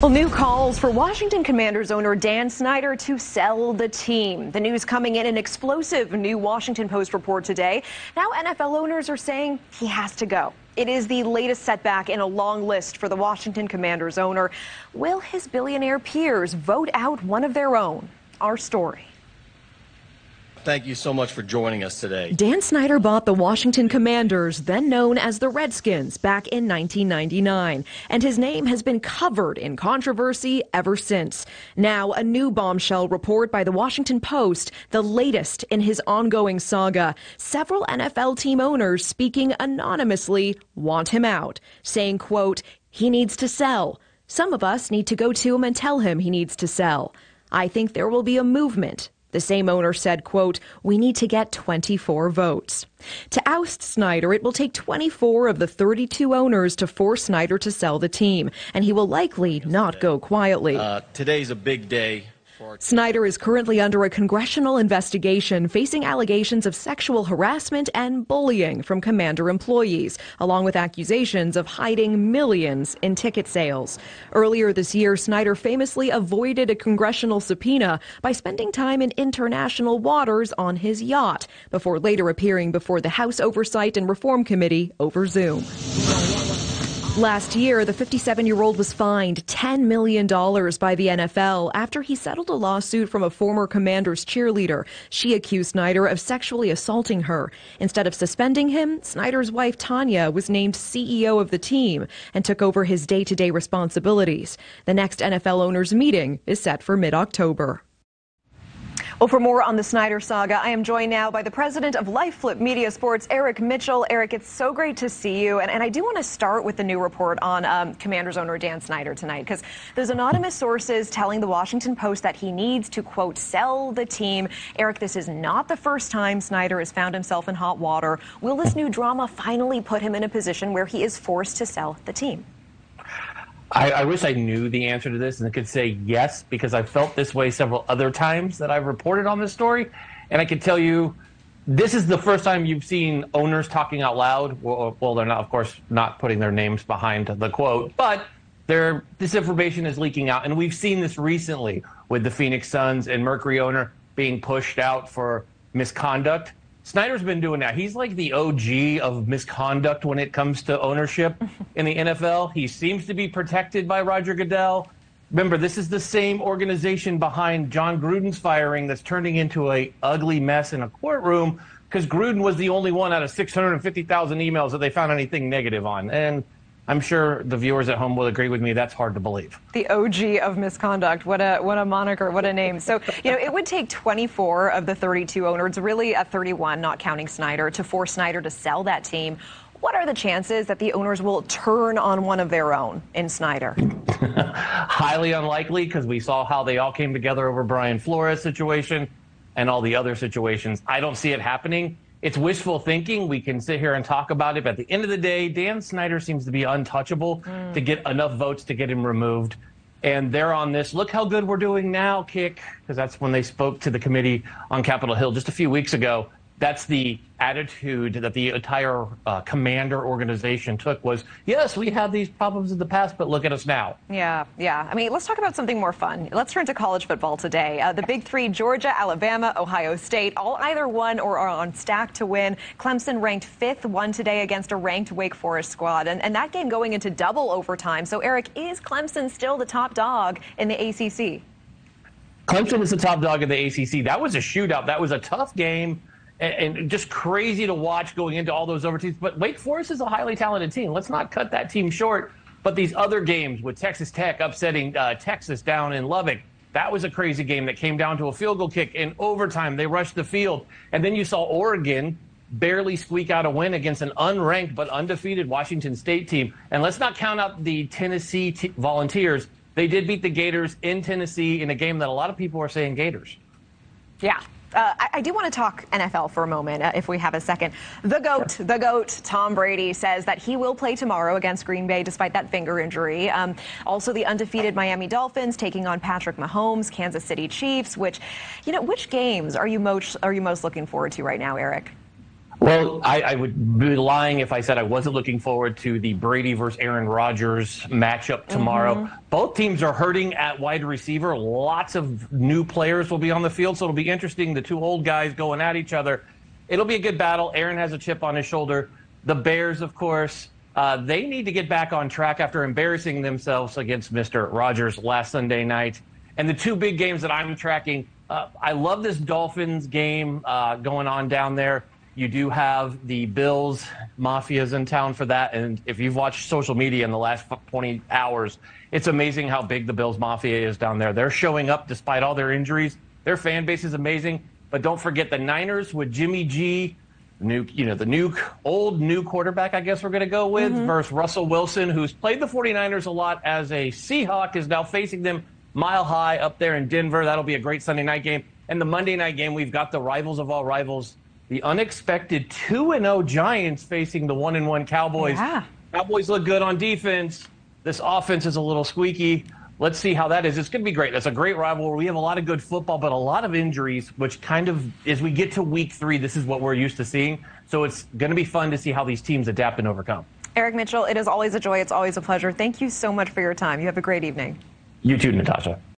Well, new calls for Washington Commanders owner Dan Snyder to sell the team. The news coming in an explosive new Washington Post report today. Now NFL owners are saying he has to go. It is the latest setback in a long list for the Washington Commanders owner. Will his billionaire peers vote out one of their own? Our story. Thank you so much for joining us today. Dan Snyder bought the Washington Commanders, then known as the Redskins, back in 1999, and his name has been covered in controversy ever since. Now, a new bombshell report by the Washington Post, the latest in his ongoing saga. Several NFL team owners speaking anonymously want him out, saying, quote, he needs to sell. Some of us need to go to him and tell him he needs to sell. I think there will be a movement the same owner said, quote, we need to get 24 votes. To oust Snyder, it will take 24 of the 32 owners to force Snyder to sell the team, and he will likely not go quietly. Uh, today's a big day Snyder is currently under a congressional investigation facing allegations of sexual harassment and bullying from Commander employees, along with accusations of hiding millions in ticket sales. Earlier this year, Snyder famously avoided a congressional subpoena by spending time in international waters on his yacht before later appearing before the House Oversight and Reform Committee over Zoom. Last year, the 57 year old was fined $10 million by the NFL after he settled a lawsuit from a former commander's cheerleader. She accused Snyder of sexually assaulting her. Instead of suspending him, Snyder's wife, Tanya, was named CEO of the team and took over his day to day responsibilities. The next NFL owners' meeting is set for mid October. Well, for more on the Snyder saga, I am joined now by the president of LifeFlip Media Sports, Eric Mitchell. Eric, it's so great to see you. And, and I do want to start with the new report on um, Commanders owner Dan Snyder tonight, because there's anonymous sources telling the Washington Post that he needs to, quote, sell the team. Eric, this is not the first time Snyder has found himself in hot water. Will this new drama finally put him in a position where he is forced to sell the team? I, I, wish I knew the answer to this and could say yes because I felt this way several other times that I've reported on this story. And I can tell you, this is the first time you've seen owners talking out loud. Well, uh, well they're not, of course, not putting their names behind the quote, but their this information is leaking out. And we've seen this recently with the Phoenix Suns and Mercury owner being pushed out for misconduct. Snyder's been doing that. He's like the OG of misconduct when it comes to ownership in the NFL. He seems to be protected by Roger Goodell. Remember, this is the same organization behind Jon Gruden's firing that's turning into a ugly mess in a courtroom because Gruden was the only one out of 650,000 emails that they found anything negative on. And I'm sure the viewers at home will agree with me. That's hard to believe. The OG of misconduct. What a what a moniker. What a name. So you know it would take 24 of the 32 owners, really a 31, not counting Snyder, to force Snyder to sell that team. What are the chances that the owners will turn on one of their own in Snyder? Highly unlikely because we saw how they all came together over Brian Flores situation and all the other situations. I don't see it happening it's wishful thinking. We can sit here and talk about it, but at the end of the day, Dan Snyder seems to be untouchable mm. to get enough votes to get him removed. And they're on this. Look how good we're doing now, kick, because that's when they spoke to the committee on Capitol Hill just a few weeks ago that's the attitude that the entire uh, commander organization took was yes we had these problems in the past but look at us now. Yeah yeah. I mean let's talk about something more fun. Let's turn to college football today. Uh, the big three georgia alabama ohio state all either won or are on stack to win. Clemson ranked fifth won today against a ranked wake forest squad. And, and that game going into double overtime. So eric is clemson still the top dog in the acc Clemson is the top dog in the ACC. That was a shootout. That was a tough game and, just crazy to watch going into all those overtimes. But Wake Forest is a highly talented team. Let's not cut that team short. But these other games with Texas Tech upsetting uh, Texas down in Lubbock, that was a crazy game that came down to a field goal kick in overtime. They rushed the field. And then you saw Oregon barely squeak out a win against an unranked but undefeated Washington State team. And let's not count out the Tennessee t- Volunteers. They did beat the Gators in Tennessee in a game that a lot of people are saying Gators. Yeah, uh, I, I, do want to talk NFL for a moment, uh, if we have a second. The GOAT, sure. the GOAT, Tom Brady, says that he will play tomorrow against Green Bay despite that finger injury. Um, also, the undefeated Miami Dolphins taking on Patrick Mahomes, Kansas City Chiefs. Which, you know, which games are you most are you most looking forward to right now, Eric? Well, I, I, would be lying if I said I wasn't looking forward to the Brady versus Aaron Rodgers matchup tomorrow. Mm-hmm. Both teams are hurting at wide receiver. Lots of new players will be on the field, so it'll be interesting. The two old guys going at each other. It'll be a good battle. Aaron has a chip on his shoulder. The Bears, of course, uh, they need to get back on track after embarrassing themselves against Mr. Rodgers last Sunday night. And the two big games that I'm tracking, uh, I love this Dolphins game uh, going on down there. You do have the Bills mafias in town for that. And if you've watched social media in the last 20 hours, it's amazing how big the Bills mafia is down there. They're showing up despite all their injuries. Their fan base is amazing. But don't forget the Niners with Jimmy G, new, you know, the new old new quarterback, I guess we're going to go with, mm-hmm. versus Russell Wilson, who's played the 49ers a lot as a Seahawk, is now facing them mile high up there in Denver. That'll be a great Sunday night game. And the Monday night game, we've got the rivals of all rivals, the unexpected 2 0 Giants facing the 1 and 1 Cowboys. Yeah. Cowboys look good on defense. This offense is a little squeaky. Let's see how that is. It's going to be great. That's a great rivalry. We have a lot of good football, but a lot of injuries, which kind of, as we get to week three, this is what we're used to seeing. So it's going to be fun to see how these teams adapt and overcome. Eric Mitchell, it is always a joy. It's always a pleasure. Thank you so much for your time. You have a great evening. You too, Natasha.